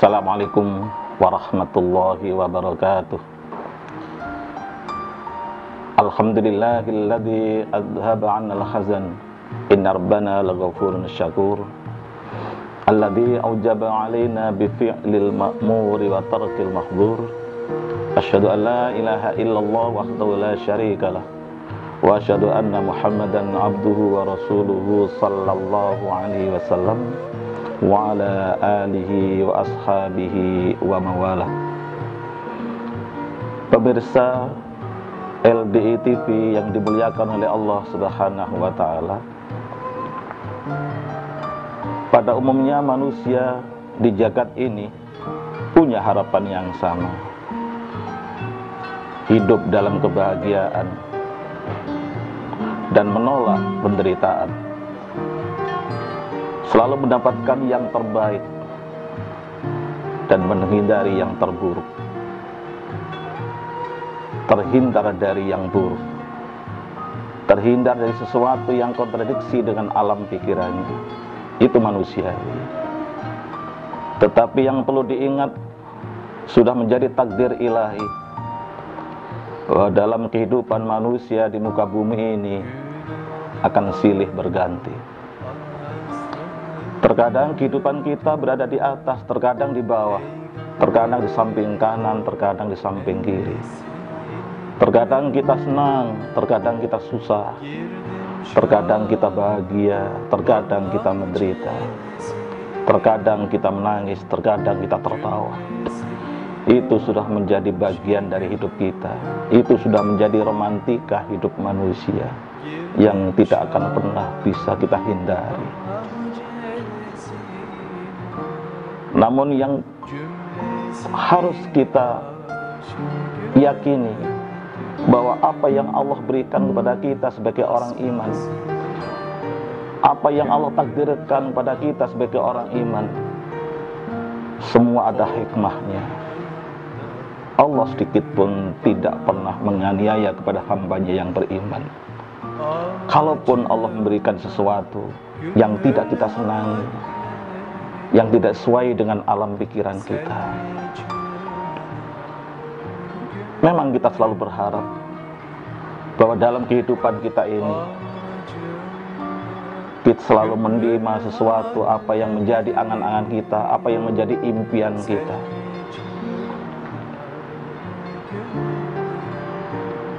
Assalamualaikum warahmatullahi wabarakatuh Alhamdulillahilladzi adhaba 'anna al-hazan inna rabbana laghafurun syakur alladzi aujaba 'alaina bi fi'lil ma'muri wa tarkil mahdhur asyhadu an la ilaha illallah wahdahu la syarika lah wa asyhadu anna muhammadan abduhu wa rasuluhu sallallahu alaihi wasallam wa ala alihi wa ashabihi wa mawalah Pemirsa LDI TV yang dimuliakan oleh Allah Subhanahu wa taala Pada umumnya manusia di jagat ini punya harapan yang sama. Hidup dalam kebahagiaan dan menolak penderitaan selalu mendapatkan yang terbaik dan menghindari yang terburuk. Terhindar dari yang buruk. Terhindar dari sesuatu yang kontradiksi dengan alam pikirannya. Itu manusia. Tetapi yang perlu diingat sudah menjadi takdir ilahi. Bahwa dalam kehidupan manusia di muka bumi ini akan silih berganti Terkadang kehidupan kita berada di atas, terkadang di bawah, terkadang di samping kanan, terkadang di samping kiri. Terkadang kita senang, terkadang kita susah, terkadang kita bahagia, terkadang kita menderita, terkadang kita menangis, terkadang kita tertawa. Itu sudah menjadi bagian dari hidup kita. Itu sudah menjadi romantika hidup manusia yang tidak akan pernah bisa kita hindari. Namun yang harus kita yakini bahwa apa yang Allah berikan kepada kita sebagai orang iman apa yang Allah takdirkan kepada kita sebagai orang iman semua ada hikmahnya. Allah sedikit pun tidak pernah menganiaya kepada hambanya yang beriman. Kalaupun Allah memberikan sesuatu yang tidak kita senangi yang tidak sesuai dengan alam pikiran kita. Memang kita selalu berharap bahwa dalam kehidupan kita ini kita selalu menerima sesuatu apa yang menjadi angan-angan kita, apa yang menjadi impian kita.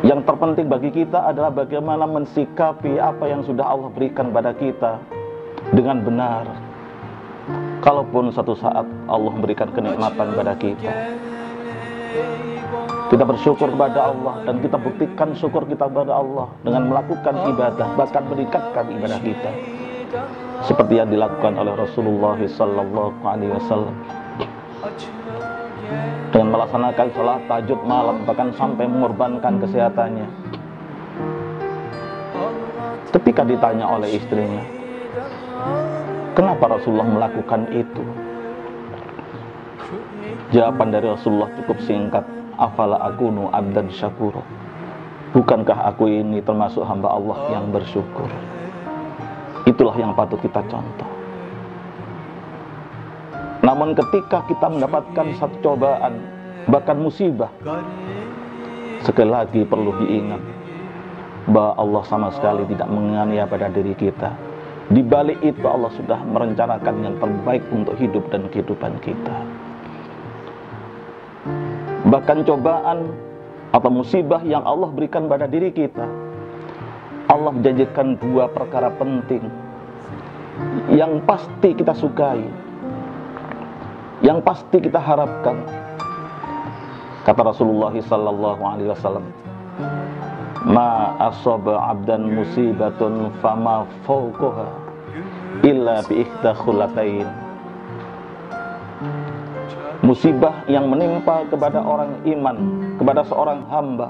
Yang terpenting bagi kita adalah bagaimana mensikapi apa yang sudah Allah berikan pada kita dengan benar, Kalaupun satu saat Allah memberikan kenikmatan kepada kita, kita bersyukur kepada Allah dan kita buktikan syukur kita kepada Allah dengan melakukan ibadah, bahkan meningkatkan ibadah kita. Seperti yang dilakukan oleh Rasulullah sallallahu alaihi wasallam. Dengan melaksanakan sholat tahajud malam bahkan sampai mengorbankan kesehatannya. Ketika ditanya oleh istrinya, Kenapa Rasulullah melakukan itu? Jawaban dari Rasulullah cukup singkat. Afala akunu abdan syakuro. Bukankah aku ini termasuk hamba Allah yang bersyukur? Itulah yang patut kita contoh. Namun ketika kita mendapatkan satu cobaan, bahkan musibah, sekali lagi perlu diingat bahwa Allah sama sekali tidak menganiaya pada diri kita di balik itu Allah sudah merencanakan yang terbaik untuk hidup dan kehidupan kita. Bahkan cobaan atau musibah yang Allah berikan pada diri kita, Allah menjanjikan dua perkara penting yang pasti kita sukai, yang pasti kita harapkan. Kata Rasulullah sallallahu alaihi wasallam, ma asaba abdan musibatun fama fawqaha illa bi khulatain musibah yang menimpa kepada orang iman kepada seorang hamba.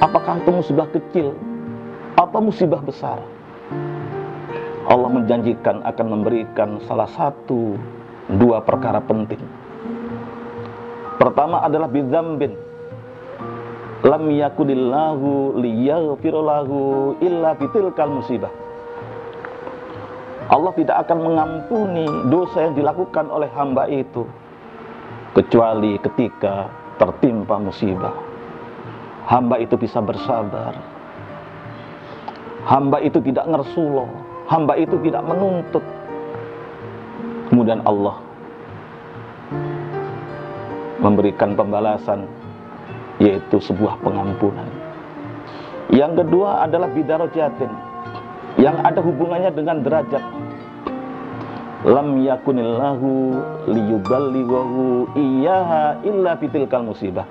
Apakah itu musibah kecil atau musibah besar? Allah menjanjikan akan memberikan salah satu dua perkara penting. Pertama adalah bidzambin lam yakunillahu liyaghfirlahu illa bitilkal musibah Allah tidak akan mengampuni dosa yang dilakukan oleh hamba itu kecuali ketika tertimpa musibah. Hamba itu bisa bersabar. Hamba itu tidak ngersuloh. Hamba itu tidak menuntut. Kemudian Allah memberikan pembalasan yaitu sebuah pengampunan. Yang kedua adalah bidarojatin yang ada hubungannya dengan derajat. Lam yakunillahu liyuballighahu iyyaha illa bitilkal musibah.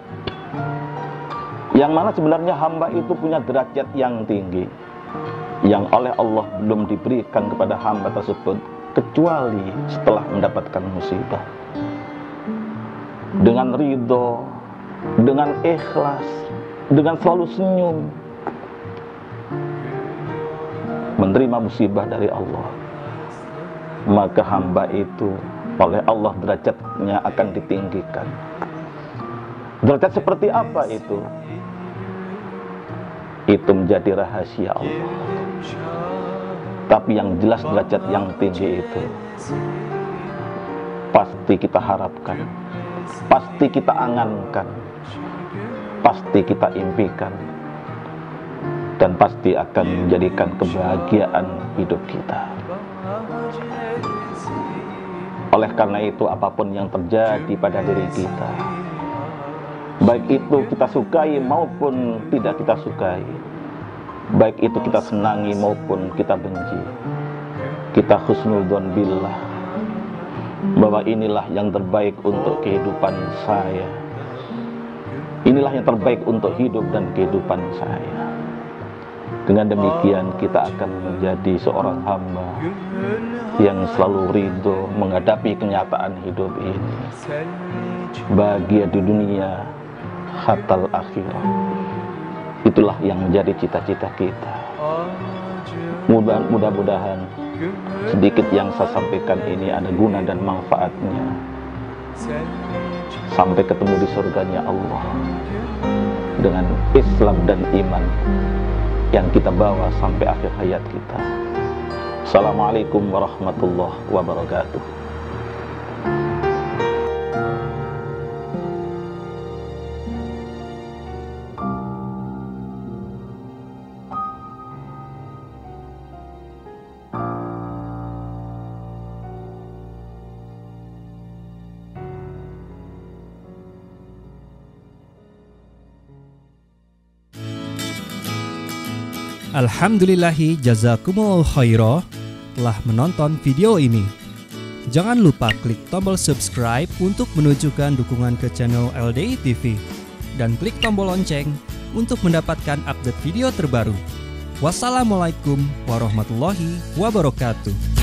Yang mana sebenarnya hamba itu punya derajat yang tinggi yang oleh Allah belum diberikan kepada hamba tersebut kecuali setelah mendapatkan musibah. Dengan ridho, dengan ikhlas, dengan selalu senyum, menerima musibah dari Allah, maka hamba itu oleh Allah derajatnya akan ditinggikan. Derajat seperti apa itu? Itu menjadi rahasia Allah. Tapi yang jelas derajat yang tinggi itu pasti kita harapkan, pasti kita angankan, pasti kita impikan dan pasti akan menjadikan kebahagiaan hidup kita. Oleh karena itu, apa pun yang terjadi pada diri kita, baik itu kita sukai maupun tidak kita sukai, baik itu kita senangi maupun kita benci, kita husnudon billah bahwa inilah yang terbaik untuk kehidupan saya. Inilah yang terbaik untuk hidup dan kehidupan saya. Dengan demikian kita akan menjadi seorang hamba yang selalu ridho menghadapi kenyataan hidup ini. Bahagia di dunia, hatal akhirah. Itulah yang menjadi cita-cita kita. Mudah-mudahan sedikit yang saya sampaikan ini ada guna dan manfaatnya. Sampai ketemu di surganya Allah dengan Islam dan iman yang kita bawa sampai akhir hayat kita. Assalamualaikum warahmatullahi wabarakatuh. Alhamdulillahi jazakumul khairah telah menonton video ini. Jangan lupa klik tombol subscribe untuk menunjukkan dukungan ke channel LDI TV dan klik tombol lonceng untuk mendapatkan update video terbaru. Wassalamualaikum warahmatullahi wabarakatuh.